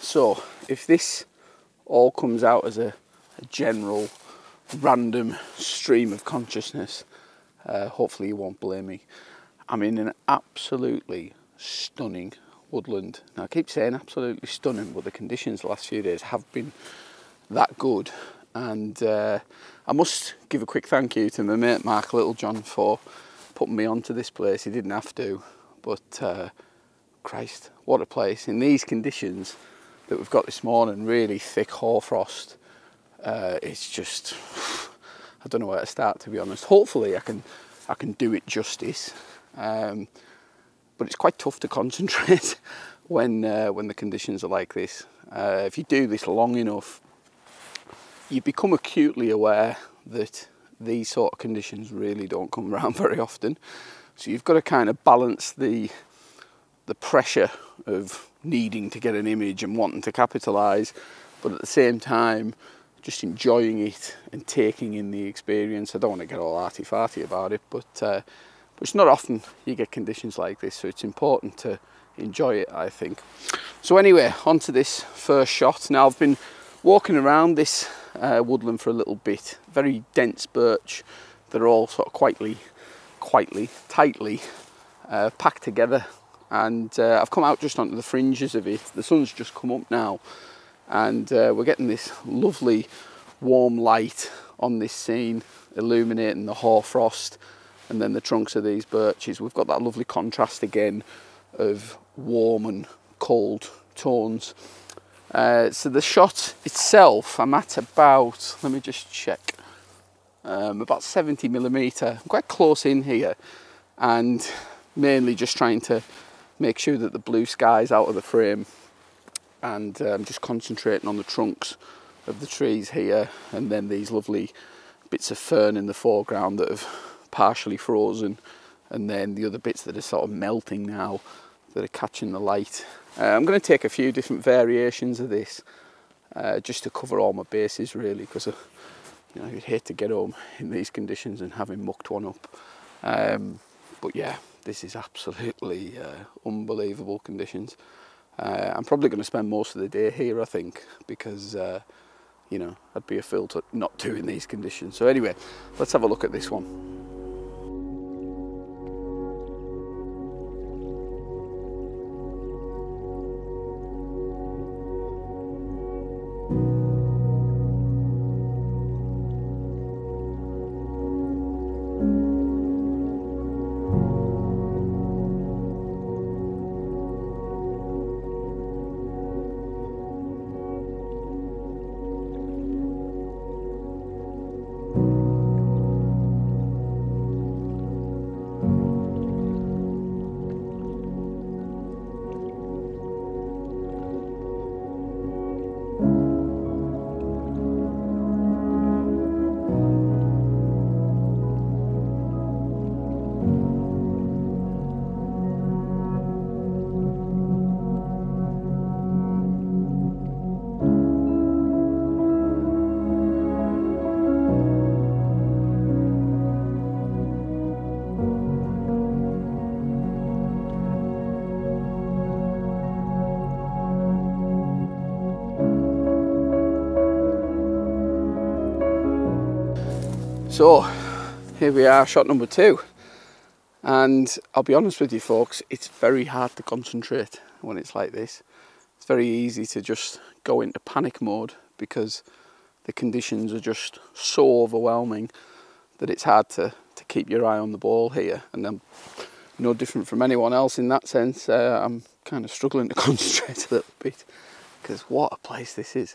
So if this all comes out as a, a general random stream of consciousness, uh, hopefully you won't blame me. I'm in an absolutely stunning woodland. Now I keep saying absolutely stunning, but the conditions the last few days have been that good. And uh, I must give a quick thank you to my mate Mark Littlejohn for putting me onto this place. He didn't have to, but uh, Christ, what a place. In these conditions that we've got this morning, really thick hoarfrost, uh, it's just, I don't know where to start to be honest. Hopefully I can, I can do it justice. Um, but it's quite tough to concentrate when, uh, when the conditions are like this. Uh, if you do this long enough, you become acutely aware that these sort of conditions really don't come around very often. So you've got to kind of balance the the pressure of needing to get an image and wanting to capitalize, but at the same time just enjoying it and taking in the experience. I don't want to get all arty-farty about it, but uh, but it's not often you get conditions like this, so it's important to enjoy it, I think. So anyway, on to this first shot. Now I've been walking around this uh, woodland for a little bit. Very dense birch. They're all sort of quietly, quietly, tightly uh, packed together. And uh, I've come out just onto the fringes of it. The sun's just come up now, and uh, we're getting this lovely warm light on this scene, illuminating the hoarfrost and then the trunks of these birches. We've got that lovely contrast again of warm and cold tones. Uh, so the shot itself, I'm at about, let me just check, um, about 70 millimeter. I'm quite close in here and mainly just trying to make sure that the blue sky's out of the frame and um, just concentrating on the trunks of the trees here and then these lovely bits of fern in the foreground that have partially frozen and then the other bits that are sort of melting now that are catching the light uh, I'm going to take a few different variations of this uh, just to cover all my bases really because uh, you know, you'd hate to get home in these conditions and having mucked one up. Um, but yeah, this is absolutely uh, unbelievable conditions. Uh, I'm probably going to spend most of the day here, I think, because uh, you know I'd be a fool to not do in these conditions. So anyway, let's have a look at this one. So here we are, shot number two. And I'll be honest with you folks, it's very hard to concentrate when it's like this. It's very easy to just go into panic mode because the conditions are just so overwhelming that it's hard to, to keep your eye on the ball here. And I'm no different from anyone else in that sense. Uh, I'm kind of struggling to concentrate a little bit because what a place this is.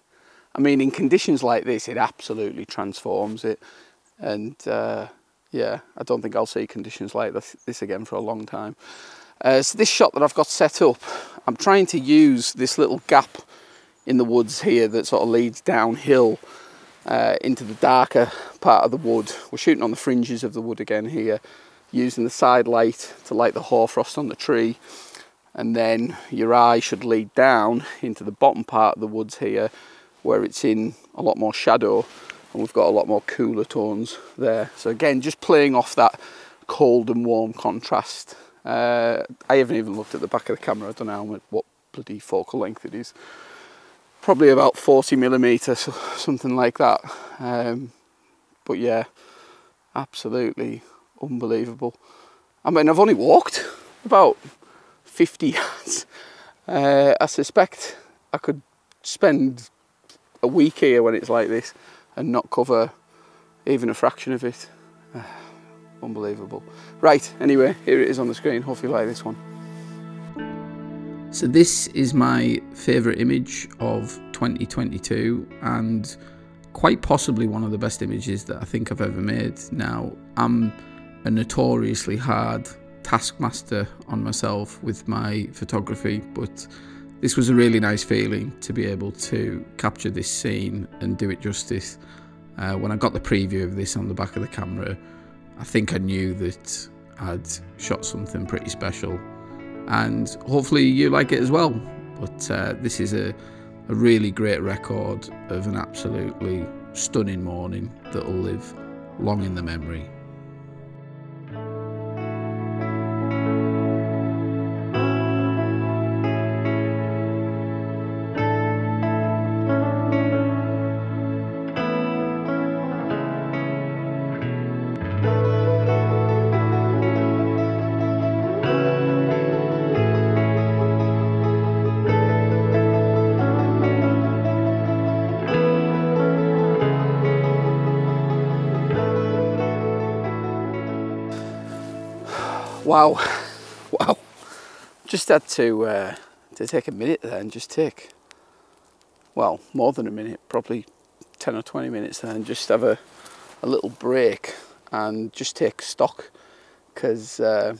I mean, in conditions like this, it absolutely transforms it and uh, yeah, I don't think I'll see conditions like this, this again for a long time. Uh, so this shot that I've got set up, I'm trying to use this little gap in the woods here that sort of leads downhill uh, into the darker part of the wood. We're shooting on the fringes of the wood again here, using the side light to light the hoarfrost on the tree. And then your eye should lead down into the bottom part of the woods here, where it's in a lot more shadow and we've got a lot more cooler tones there. So again, just playing off that cold and warm contrast. Uh, I haven't even looked at the back of the camera. I don't know what bloody focal length it is. Probably about 40 millimeters, something like that. Um, but yeah, absolutely unbelievable. I mean, I've only walked about 50 yards. Uh, I suspect I could spend a week here when it's like this and not cover even a fraction of it. Unbelievable. Right, anyway, here it is on the screen. Hopefully you like this one. So this is my favourite image of 2022 and quite possibly one of the best images that I think I've ever made. Now, I'm a notoriously hard taskmaster on myself with my photography, but this was a really nice feeling to be able to capture this scene and do it justice. Uh, when I got the preview of this on the back of the camera, I think I knew that I'd shot something pretty special, and hopefully you like it as well. But uh, this is a, a really great record of an absolutely stunning morning that will live long in the memory. Wow, wow. Just had to uh, to take a minute there and just take, well, more than a minute, probably 10 or 20 minutes there and just have a, a little break and just take stock because uh,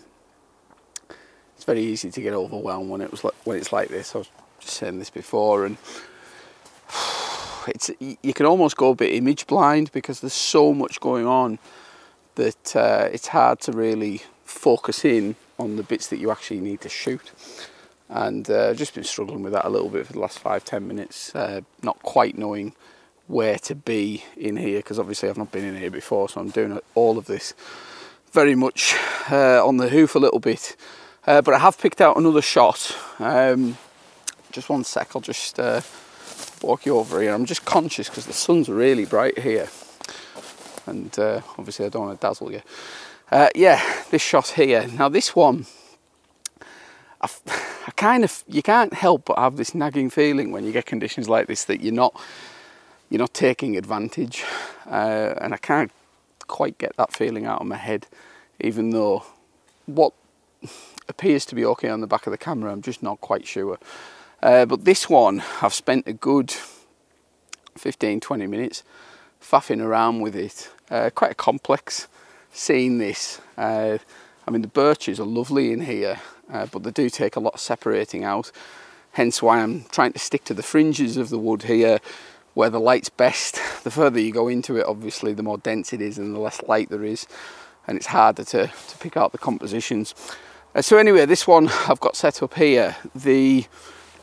it's very easy to get overwhelmed when it was like, when it's like this. I was just saying this before and it's you can almost go a bit image blind because there's so much going on that uh, it's hard to really focus in on the bits that you actually need to shoot. And uh, just been struggling with that a little bit for the last five, ten minutes, uh, not quite knowing where to be in here because obviously I've not been in here before, so I'm doing all of this very much uh, on the hoof a little bit. Uh, but I have picked out another shot. Um, just one sec, I'll just uh, walk you over here. I'm just conscious because the sun's really bright here, and uh, obviously I don't want to dazzle you. Uh, yeah, this shot here. Now this one, I, I kind of, you can't help but have this nagging feeling when you get conditions like this that you're not, you're not taking advantage. Uh, and I can't quite get that feeling out of my head, even though what appears to be okay on the back of the camera, I'm just not quite sure. Uh, but this one, I've spent a good 15, 20 minutes faffing around with it. Uh, quite a complex seeing this. Uh, I mean, the birches are lovely in here, uh, but they do take a lot of separating out. Hence why I'm trying to stick to the fringes of the wood here, where the light's best. The further you go into it, obviously, the more dense it is and the less light there is. And it's harder to, to pick out the compositions. Uh, so anyway, this one I've got set up here. The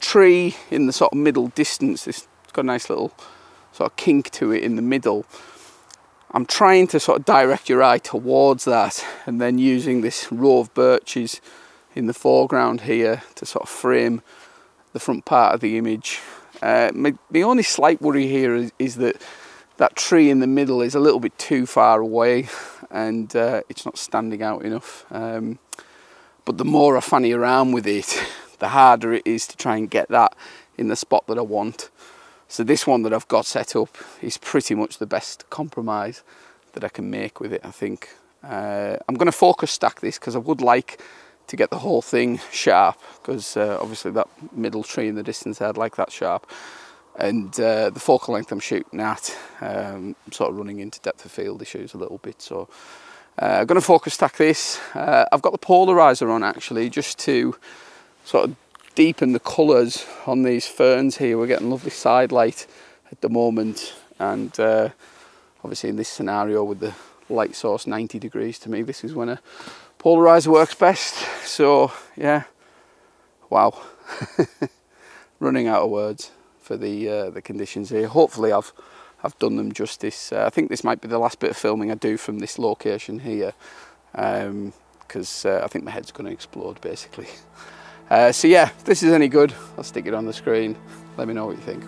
tree in the sort of middle distance, this it's got a nice little sort of kink to it in the middle. I'm trying to sort of direct your eye towards that and then using this row of birches in the foreground here to sort of frame the front part of the image. Uh, my, my, only slight worry here is, is, that that tree in the middle is a little bit too far away and uh, it's not standing out enough. Um, but the more I fanny around with it, the harder it is to try and get that in the spot that I want. So this one that I've got set up is pretty much the best compromise that I can make with it, I think. Uh, I'm going to focus stack this because I would like to get the whole thing sharp because uh, obviously that middle tree in the distance I'd like that sharp. And uh, the focal length I'm shooting at um, sort of running into depth of field issues a little bit. So uh, I'm going to focus stack this. Uh, I've got the polarizer on actually just to sort of deepen the colours on these ferns here. We're getting lovely side light at the moment and uh, obviously in this scenario with the light source 90 degrees to me this is when a polarizer works best. So yeah. Wow. Running out of words for the uh, the conditions here. Hopefully I've I've done them justice. Uh, I think this might be the last bit of filming I do from this location here because um, uh, I think my head's going to explode basically Uh, so yeah, if this is any good, I'll stick it on the screen. Let me know what you think.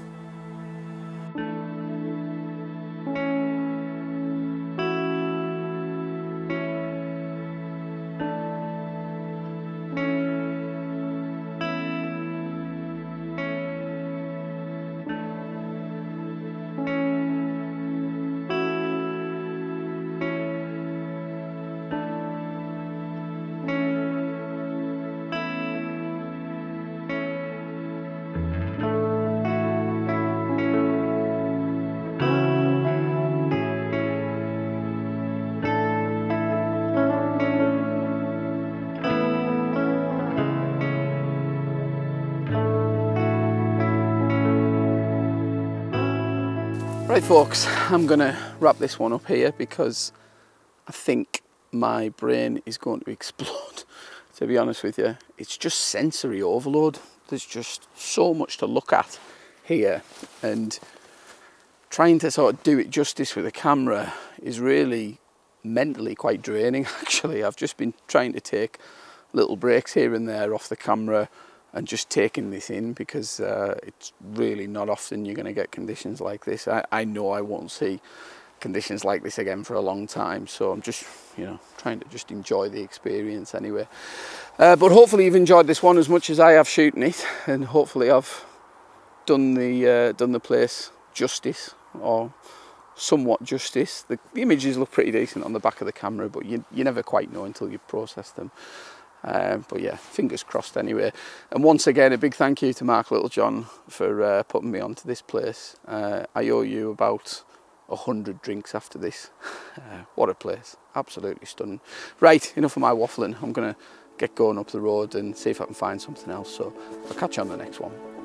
Right folks, I'm to wrap this one up here because I think my brain is going to explode. to be honest with you, it's just sensory overload. There's just so much to look at here and trying to sort of do it justice with a camera is really mentally quite draining actually. I've just been trying to take little breaks here and there off the camera and just taking this in because uh, it's really not often you're going to get conditions like this. I, I know I won't see conditions like this again for a long time so I'm just you know trying to just enjoy the experience anyway. Uh, but hopefully you've enjoyed this one as much as I have shooting it and hopefully I've done the uh, done the place justice or somewhat justice. The, the, images look pretty decent on the back of the camera but you, you never quite know until you process them um, but yeah, fingers crossed anyway. And once again, a big thank you to Mark Littlejohn for uh, putting me onto this place. Uh, I owe you about a hundred drinks after this. Uh, what a place, absolutely stunning. Right, enough of my waffling. I'm gonna get going up the road and see if I can find something else. So I'll catch you on the next one.